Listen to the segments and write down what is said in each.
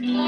Mm-hmm.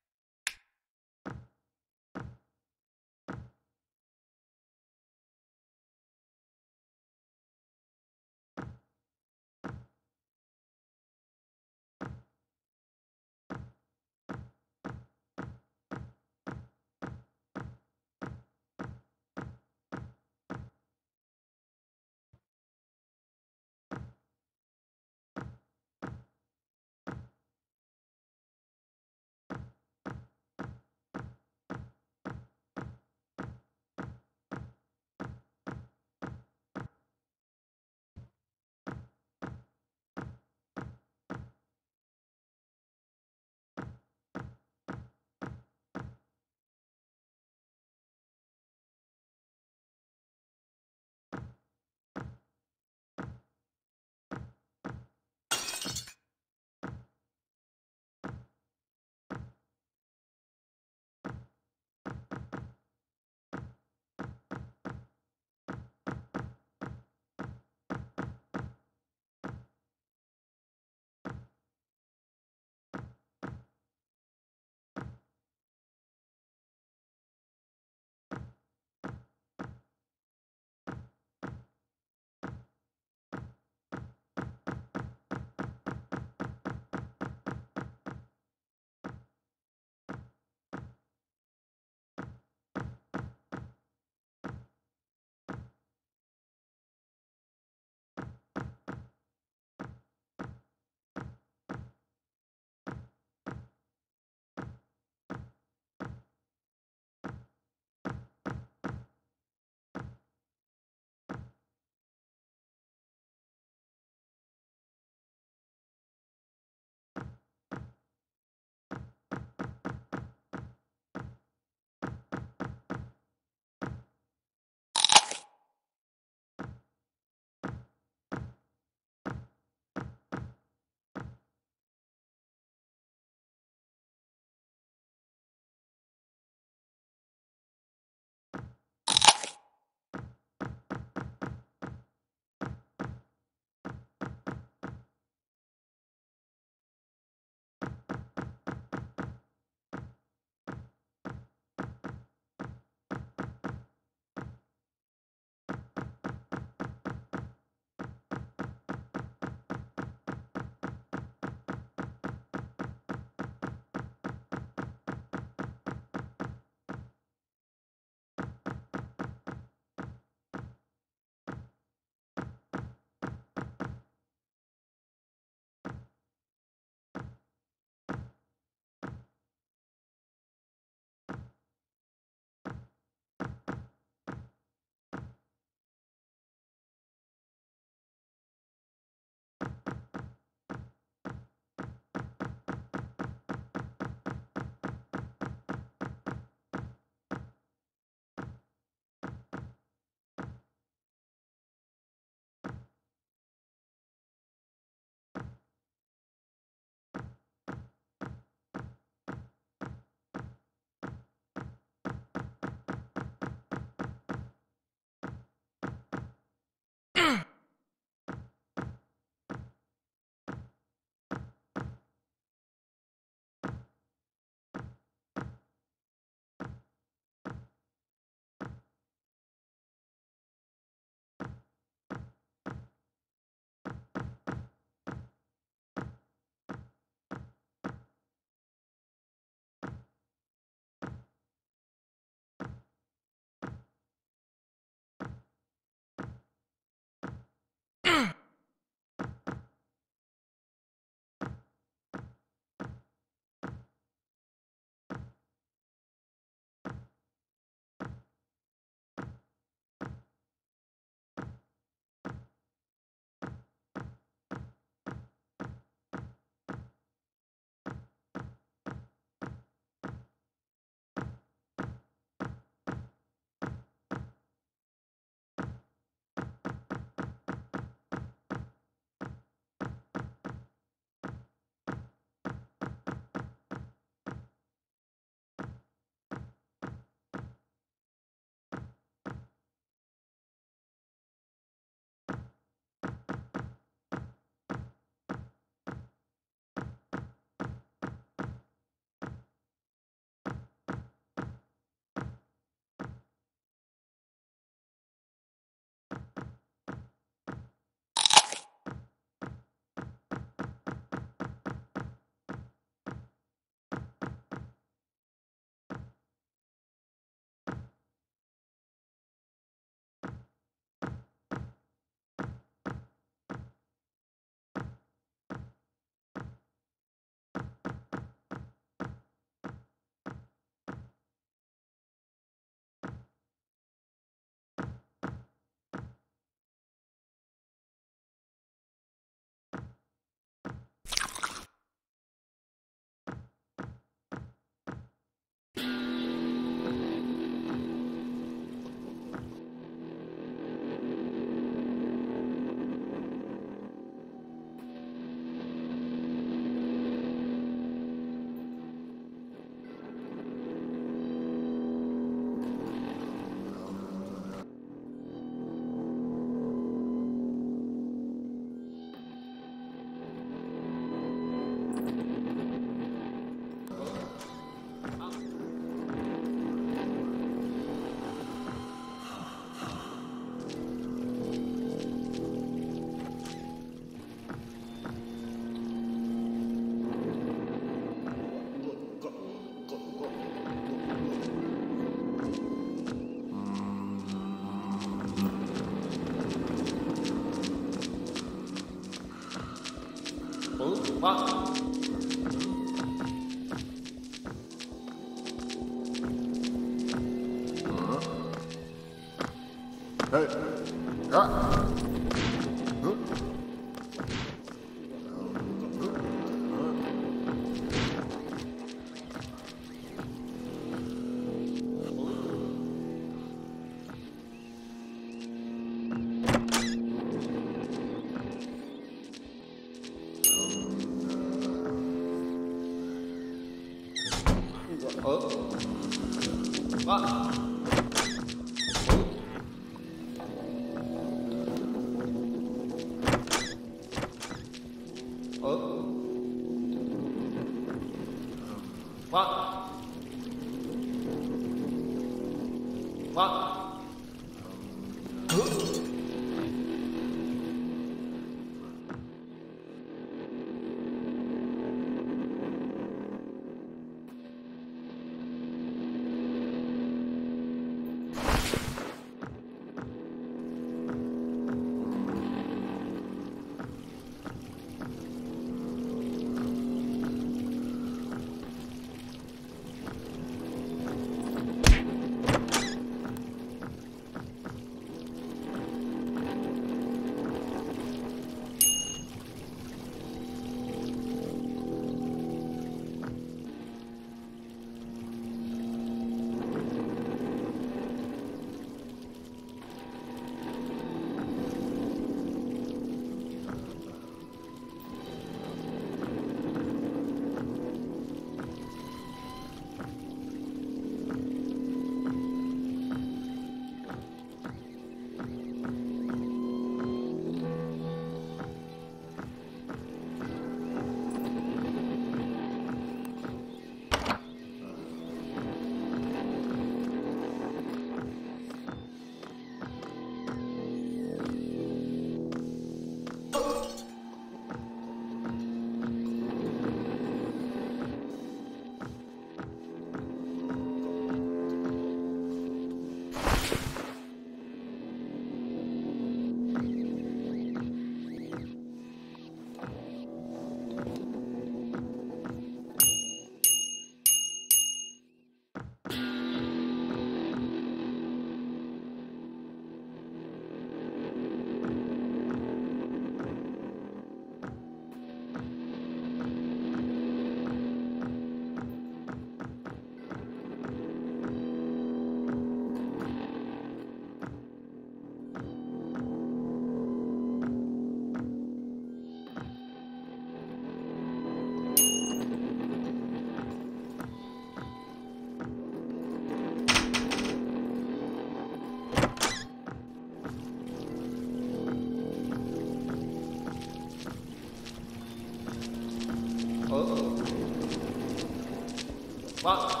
One.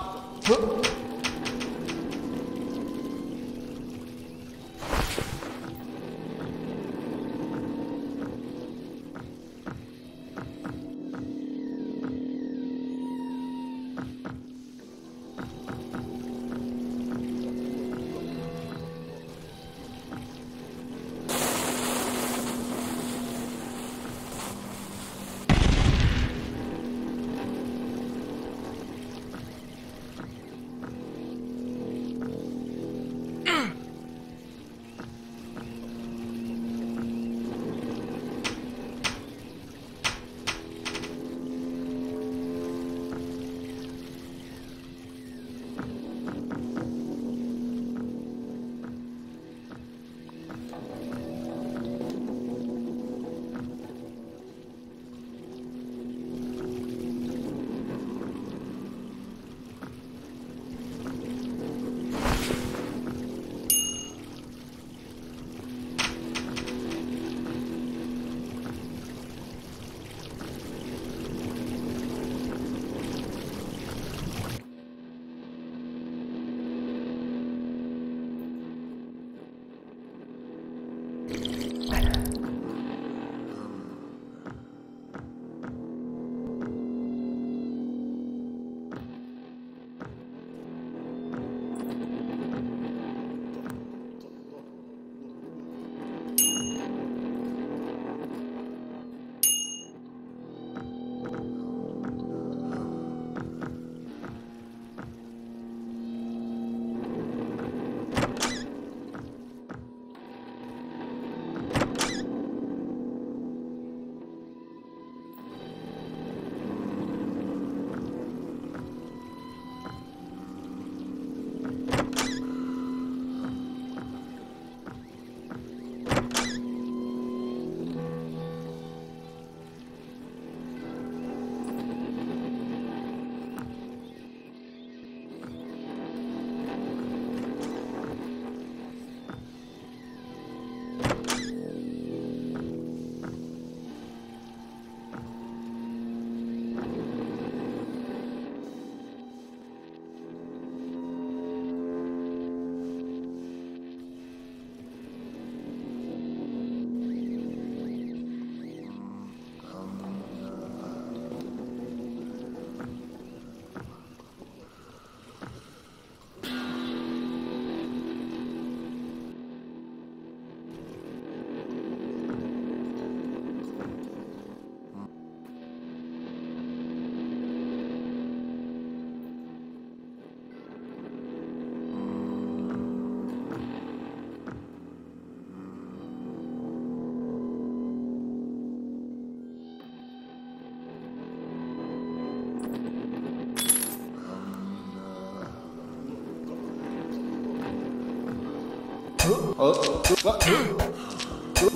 어? 어? 어?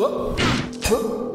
어? 어? 어?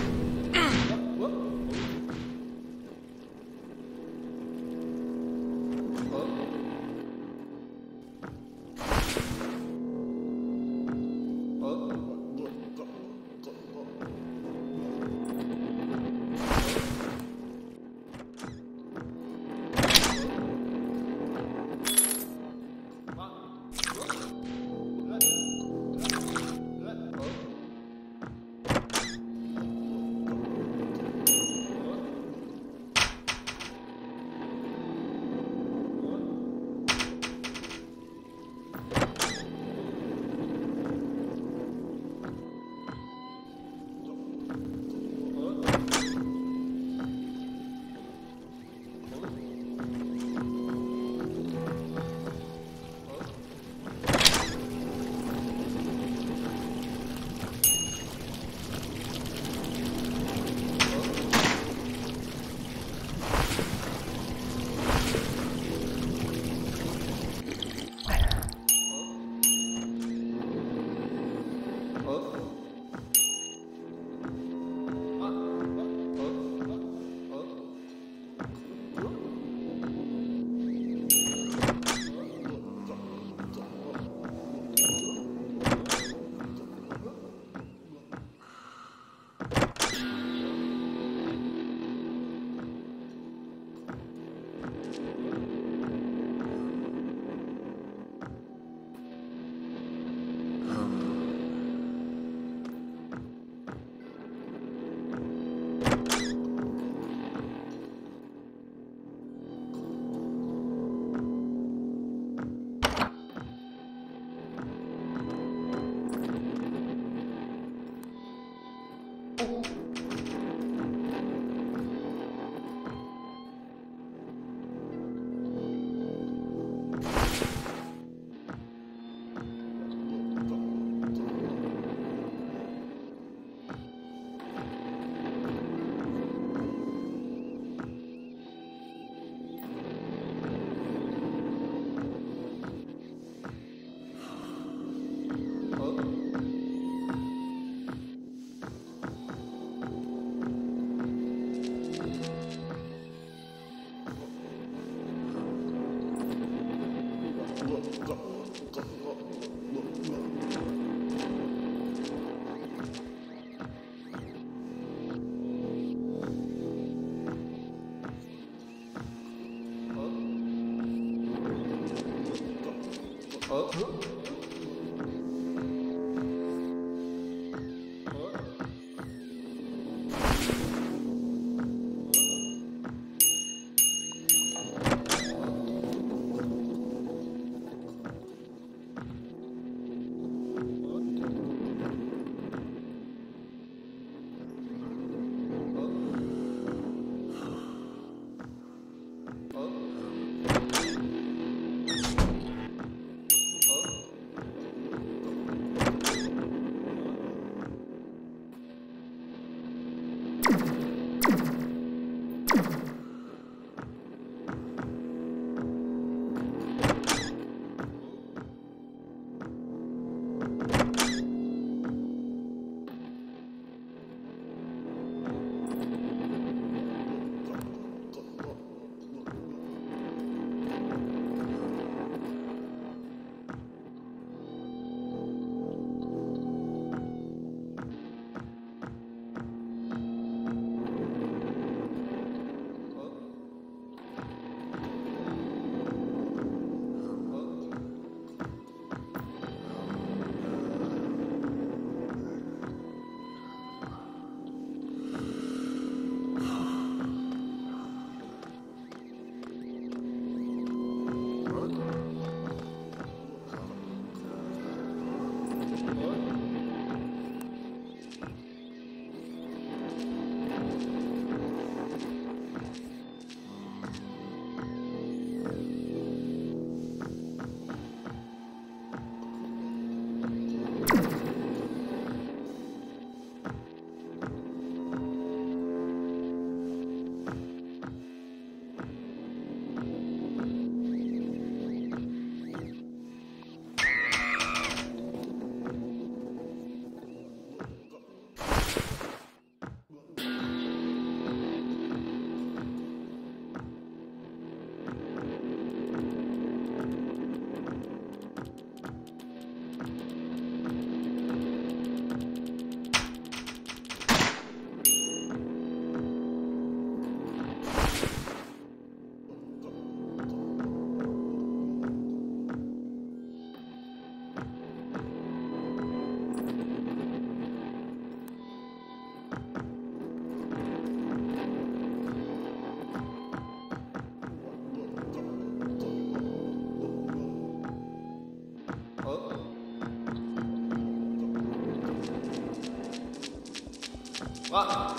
あ。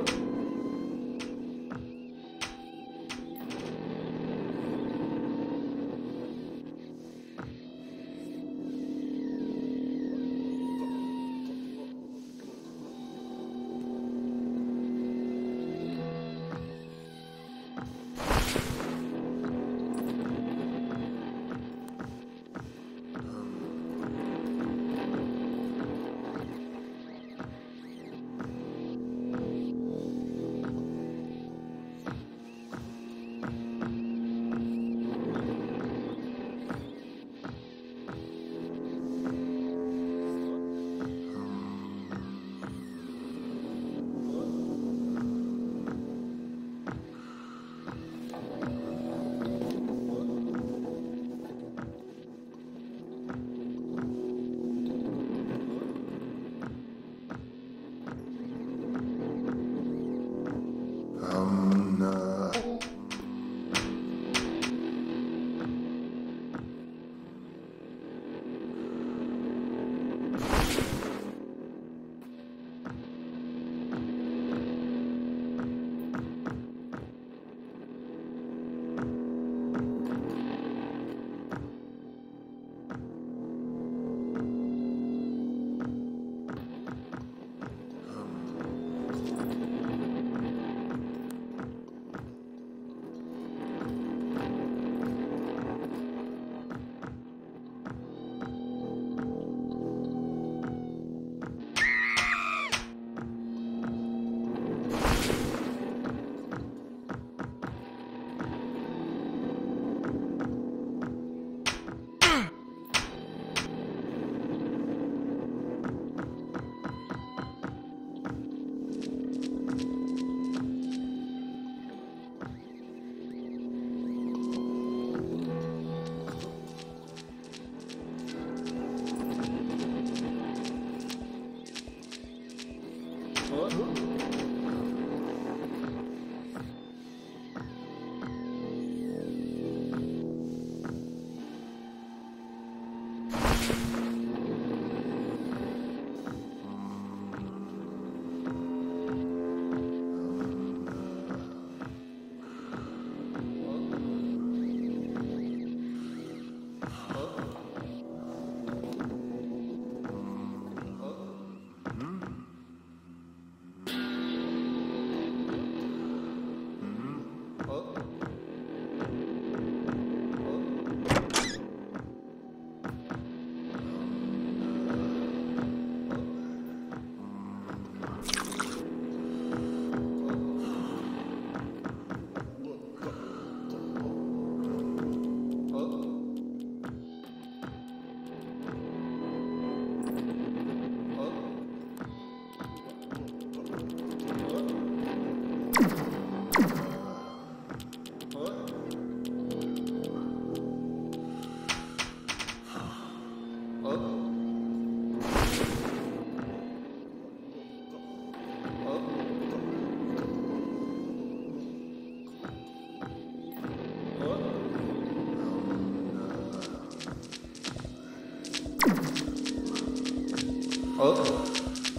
っ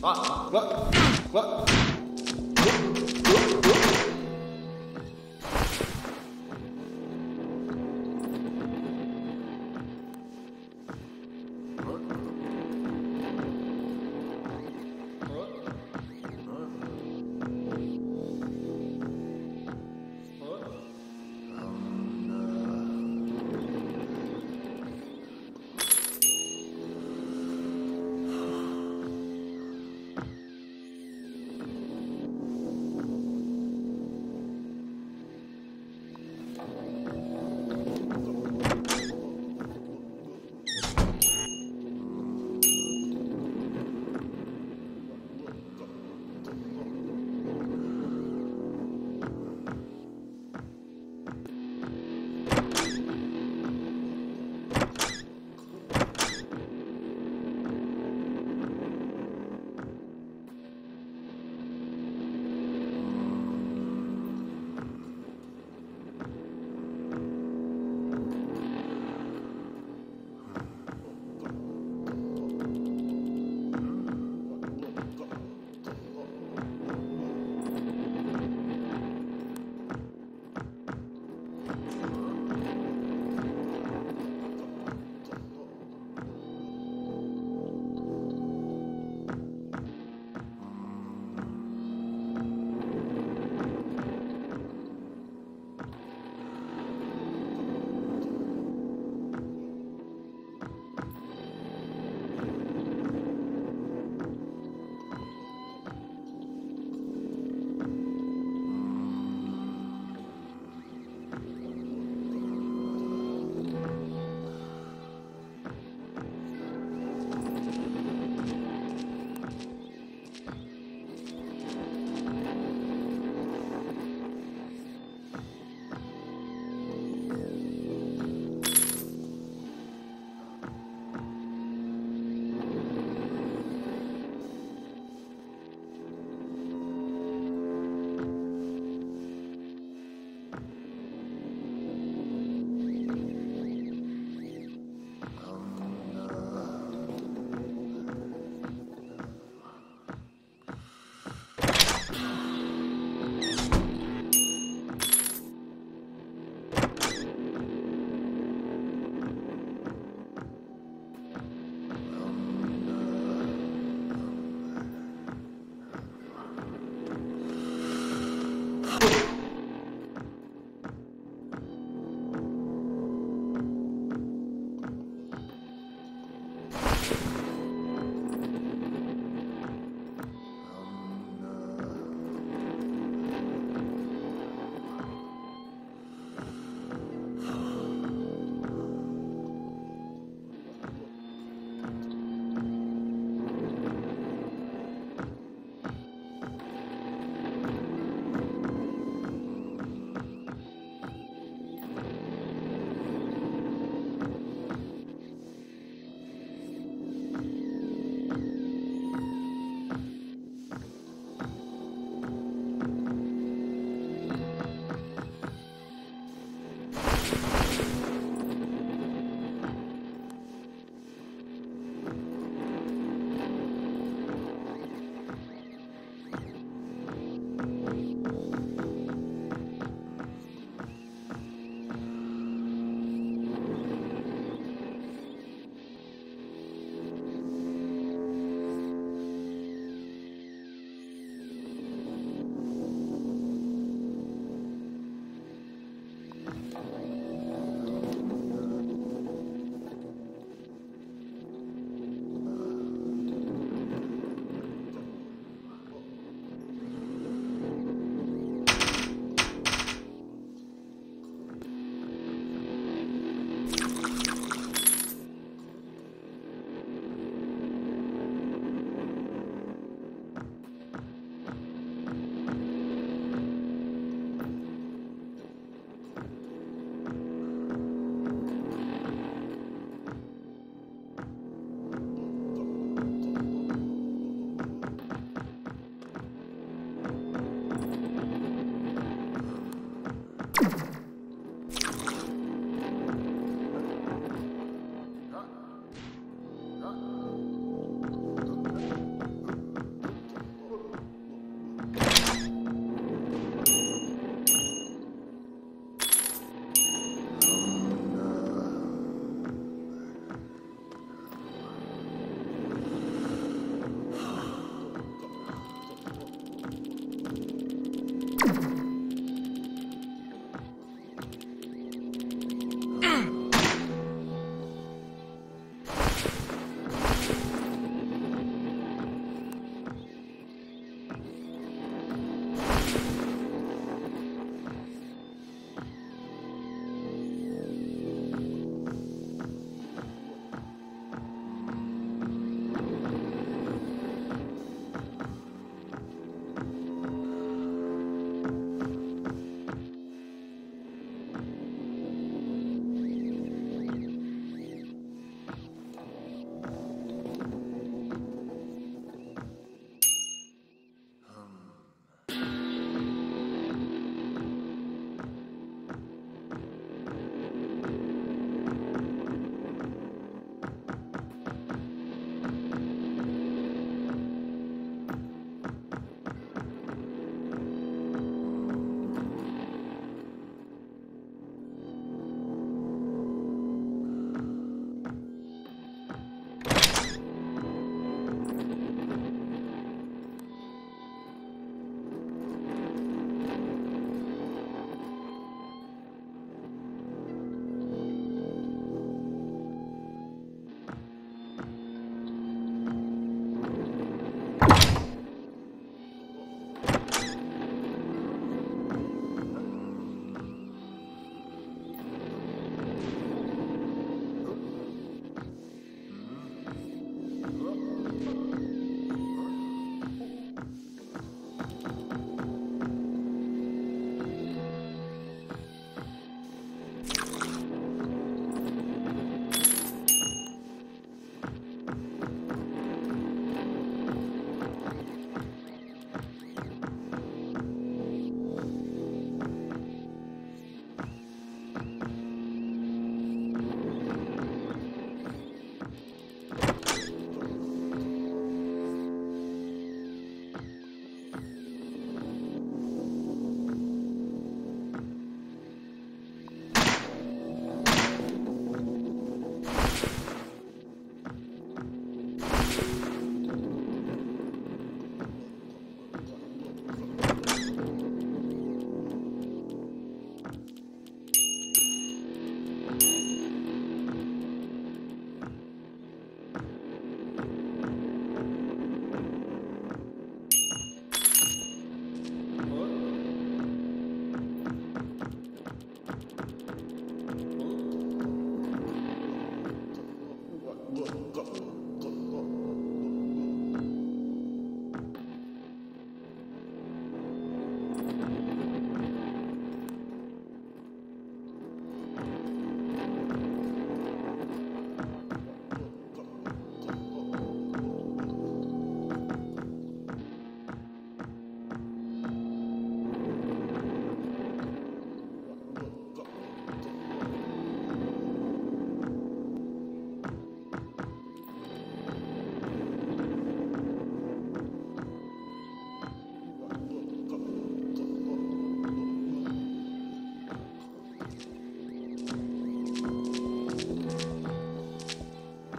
好了，好。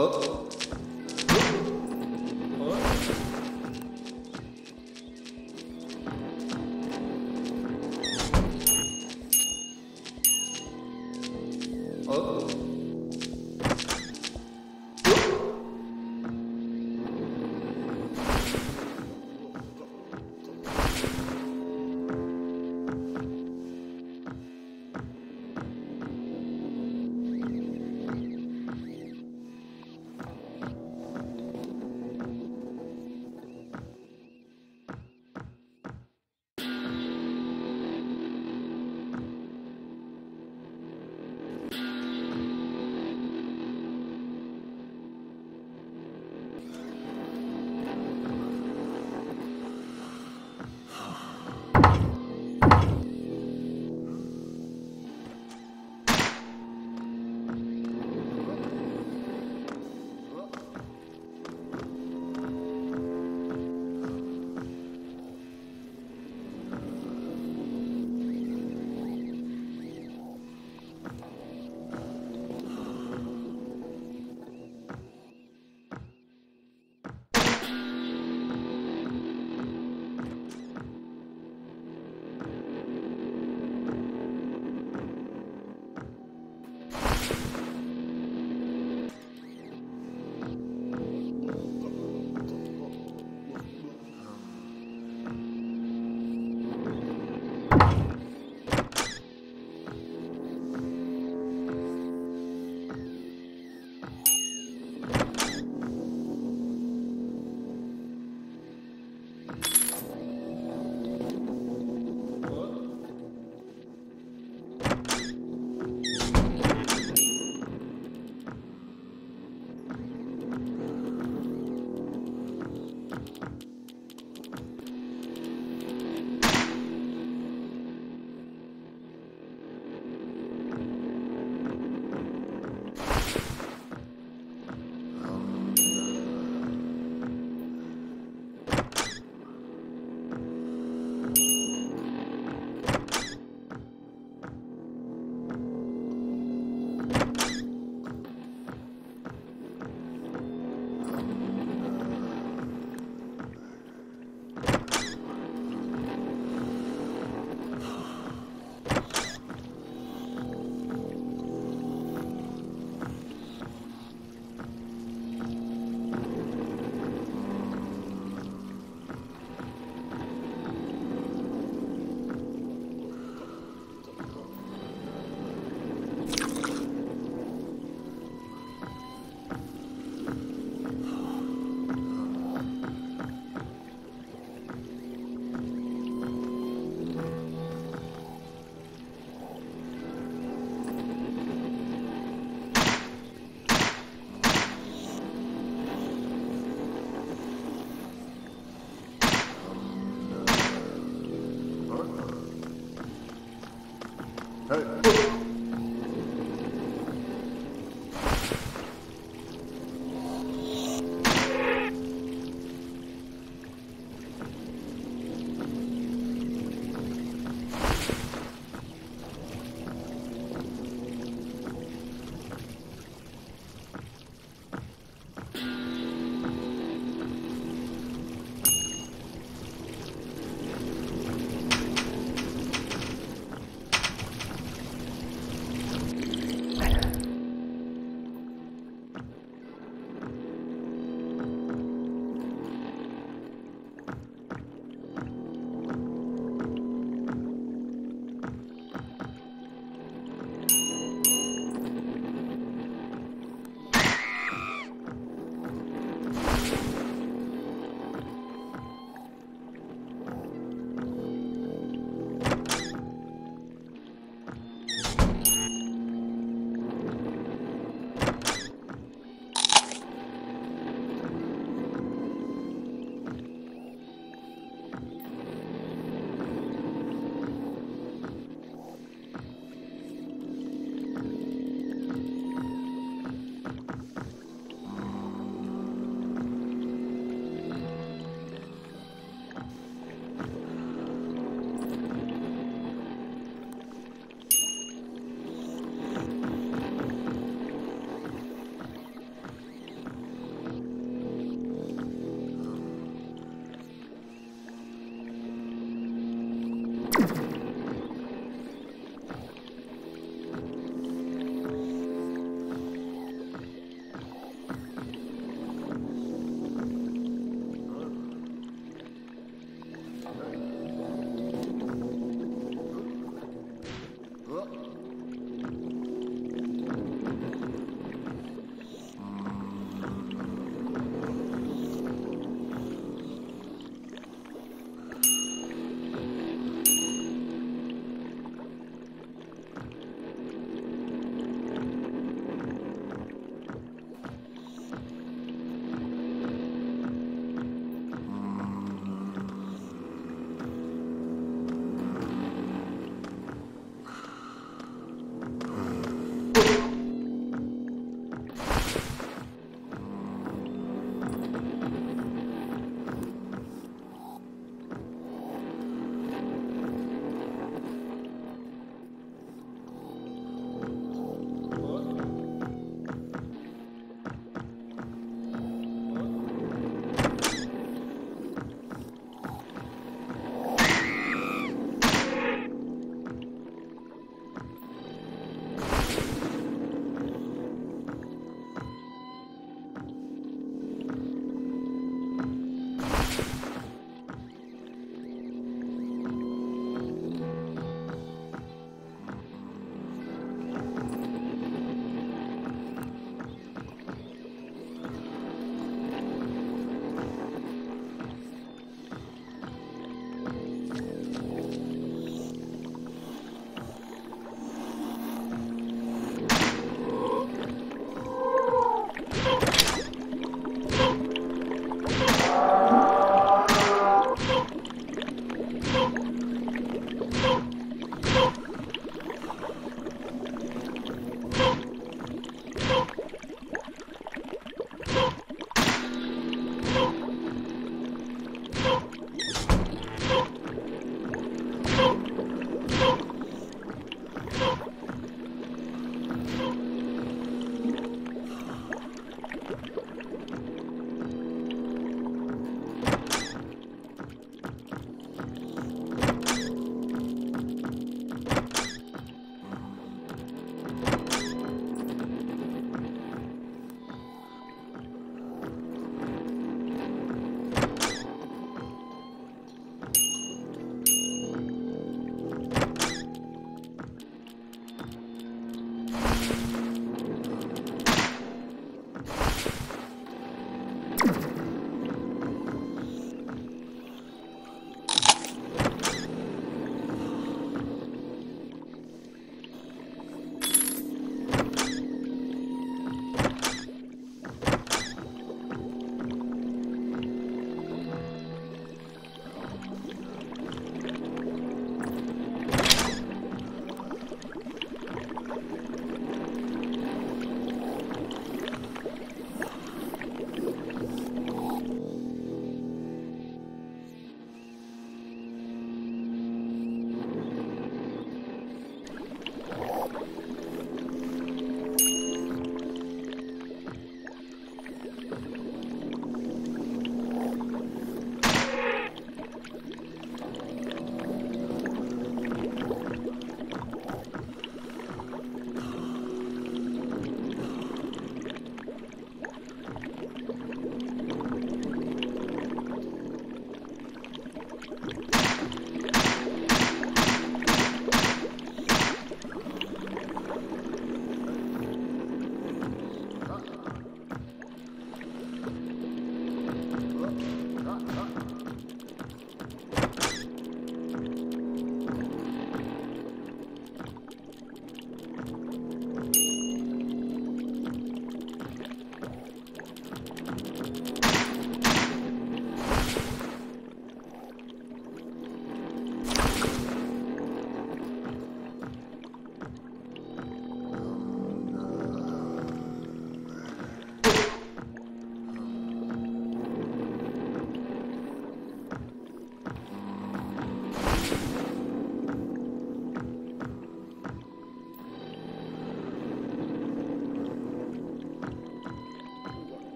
Oh.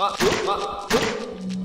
わわわ